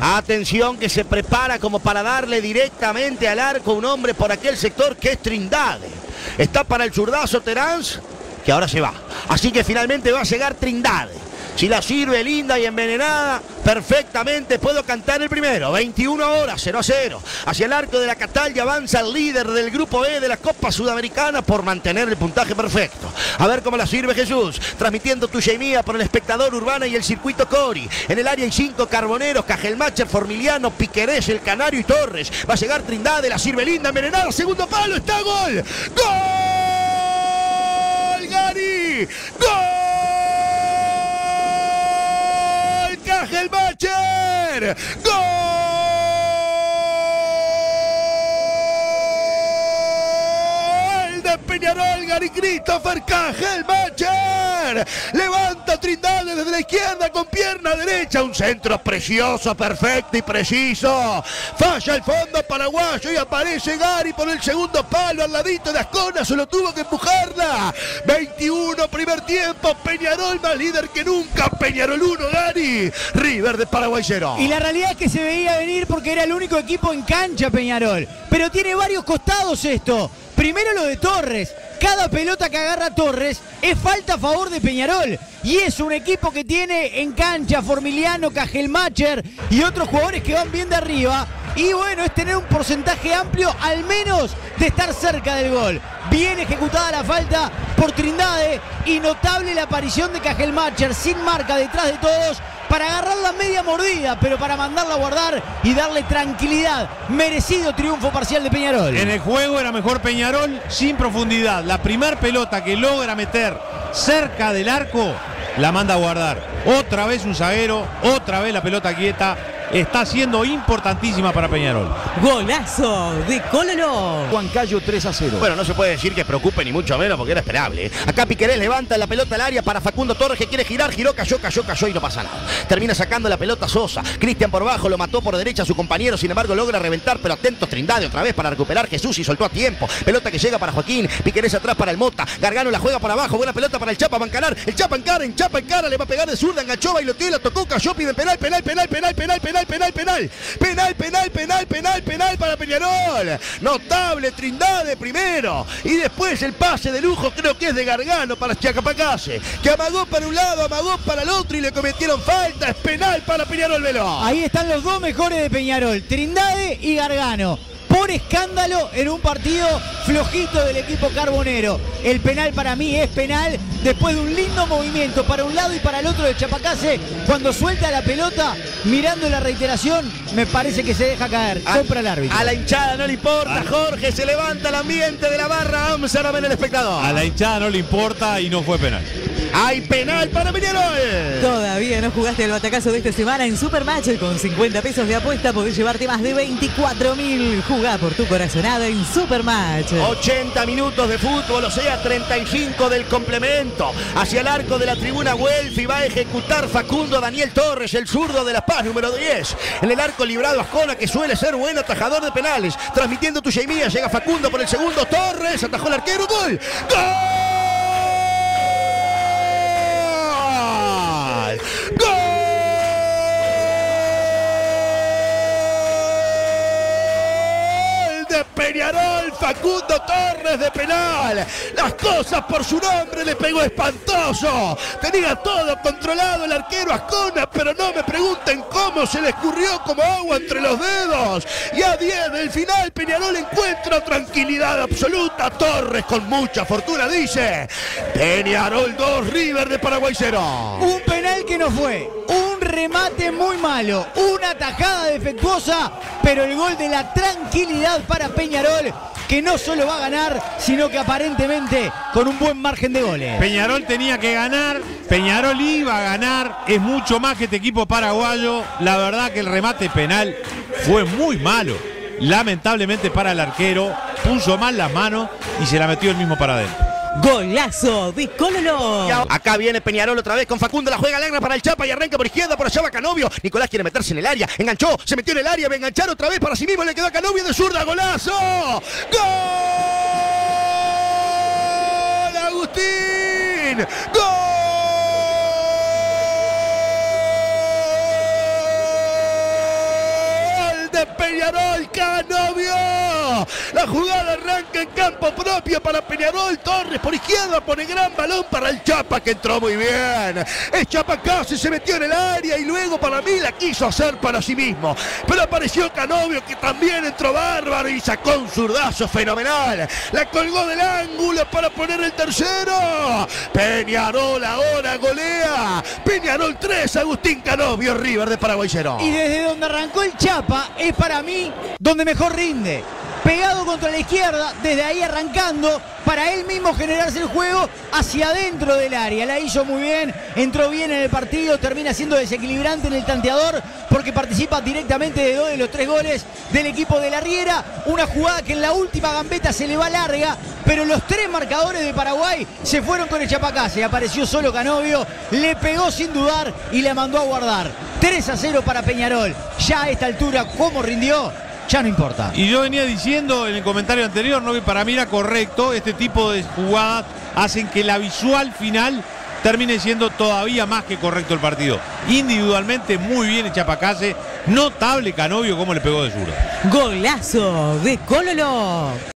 Atención que se prepara como para darle directamente al arco un hombre por aquel sector que es Trindade. Está para el zurdazo Terán, que ahora se va. Así que finalmente va a llegar Trindade. Si la sirve linda y envenenada, perfectamente puedo cantar el primero. 21 horas, 0 a 0. Hacia el arco de la Catalya avanza el líder del grupo E de la Copa Sudamericana por mantener el puntaje perfecto. A ver cómo la sirve Jesús. Transmitiendo tu y por el espectador urbana y el circuito Cori. En el área hay cinco carboneros, Cajelmacher, Formiliano, Piquerés, El Canario y Torres. Va a llegar Trindade, la sirve linda, envenenada. Segundo palo, está gol. ¡Gol! ¡Gol! Go! Peñarol, Gary Christopher Cajelbacher. Levanta Trindade desde la izquierda con pierna derecha. Un centro precioso, perfecto y preciso. Falla el fondo paraguayo y aparece Gary por el segundo palo al ladito de Ascona. Solo tuvo que empujarla. 21 primer tiempo. Peñarol más líder que nunca. Peñarol 1, Gary. River de Paraguay 0. Y la realidad es que se veía venir porque era el único equipo en cancha Peñarol. Pero tiene varios costados esto. Primero lo de Torres. Cada pelota que agarra Torres es falta a favor de Peñarol. Y es un equipo que tiene en cancha Formiliano, Cajelmacher y otros jugadores que van bien de arriba. Y bueno, es tener un porcentaje amplio, al menos, de estar cerca del gol. Bien ejecutada la falta por Trindade y notable la aparición de Cajelmacher sin marca detrás de todos para agarrar la media mordida, pero para mandarla a guardar y darle tranquilidad. Merecido triunfo parcial de Peñarol. En el juego era mejor Peñarol sin profundidad. La primer pelota que logra meter cerca del arco la manda a guardar. Otra vez un zaguero, otra vez la pelota quieta está siendo importantísima para Peñarol. Golazo de Cololo. Juan Cayo 3 a 0. Bueno, no se puede decir que preocupe ni mucho menos porque era esperable. ¿eh? Acá Piquerés levanta la pelota al área para Facundo Torres que quiere girar, giró, cayó, cayó, cayó y no pasa nada. Termina sacando la pelota Sosa. Cristian por bajo lo mató por derecha a su compañero, sin embargo logra reventar, pero atento Trindade otra vez para recuperar Jesús y soltó a tiempo. Pelota que llega para Joaquín, Piquerés atrás para el Mota. Gargano la juega para abajo, buena pelota para el Chapa Bancalar. El Chapa en cara, en Chapa en cara, le va a pegar de zurda, enganchó, y la tocó, cayó, pide penal, penal, penal, penal, penal, penal penal, penal, penal, penal, penal, penal, penal para Peñarol. Notable Trindade primero. Y después el pase de lujo, creo que es de Gargano para Chacapacase. Que amagó para un lado, amagó para el otro y le cometieron falta. Es penal para Peñarol Veloz. Ahí están los dos mejores de Peñarol, Trindade y Gargano por escándalo en un partido flojito del equipo carbonero. El penal para mí es penal después de un lindo movimiento para un lado y para el otro de Chapacase. Cuando suelta la pelota, mirando la reiteración, me parece que se deja caer. Compra el árbitro. A la hinchada no le importa, Jorge. Se levanta el ambiente de la barra. Vamos a ver el espectador. A la hinchada no le importa y no fue penal. Hay penal para Peñarol. Todavía no jugaste el batacazo de esta semana en Supermatch. Con 50 pesos de apuesta podés llevarte más de 24 mil. Jugá por tu corazonada en Supermatch. 80 minutos de fútbol, o sea, 35 del complemento. Hacia el arco de la tribuna y va a ejecutar Facundo Daniel Torres, el zurdo de La Paz, número 10. En el arco librado Ascona, que suele ser buen atajador de penales. Transmitiendo tu mía, llega Facundo por el segundo. Torres, atajó el arquero. ¡Gol! ¡Gol! Peñarol, Facundo Torres de penal. Las cosas por su nombre le pegó espantoso. Tenía todo controlado el arquero Ascona, pero no me pregunten cómo se le escurrió como agua entre los dedos. Y a 10 del final, Peñarol encuentra tranquilidad absoluta. Torres con mucha fortuna dice: Peñarol 2, River de Paraguay 0. Un penal que no fue. Un remate muy malo. Una tajada defectuosa, pero el gol de la tranquilidad para Peñarol que no solo va a ganar, sino que aparentemente con un buen margen de goles. Peñarol tenía que ganar, Peñarol iba a ganar, es mucho más que este equipo paraguayo. La verdad que el remate penal fue muy malo. Lamentablemente para el arquero, puso mal las manos y se la metió el mismo para adentro. Golazo de Cololo. Acá viene Peñarol otra vez con Facundo. La juega Alegra para el Chapa y arranca por izquierda. Por allá va Canovio. Nicolás quiere meterse en el área. Enganchó. Se metió en el área. Va a enganchar otra vez para sí mismo. Le quedó a Canovio de zurda. Golazo. ¡Gol! Peñarol, Canovio. La jugada arranca en campo propio para Peñarol. Torres por izquierda pone gran balón para el Chapa que entró muy bien. El Chapa casi se metió en el área y luego para mí la quiso hacer para sí mismo. Pero apareció Canovio que también entró bárbaro y sacó un zurdazo fenomenal. La colgó del ángulo para poner el tercero. Peñarol ahora golea. Peñarol 3, Agustín Canovio, River de Paraguay cero. Y desde donde arrancó el Chapa es para mí donde mejor rinde. Pegado contra la izquierda, desde ahí arrancando, para él mismo generarse el juego hacia adentro del área. La hizo muy bien, entró bien en el partido, termina siendo desequilibrante en el tanteador porque participa directamente de dos de los tres goles del equipo de la Riera. Una jugada que en la última gambeta se le va larga, pero los tres marcadores de Paraguay se fueron con el Chapacase. Apareció solo Canovio, le pegó sin dudar y le mandó a guardar. 3 a 0 para Peñarol. Ya a esta altura, ¿cómo rindió? Ya no importa. Y yo venía diciendo en el comentario anterior, ¿no? Que para mí era correcto, este tipo de jugadas hacen que la visual final termine siendo todavía más que correcto el partido. Individualmente muy bien el Chapacase, notable Canovio como le pegó de zurda. Golazo de Cololo.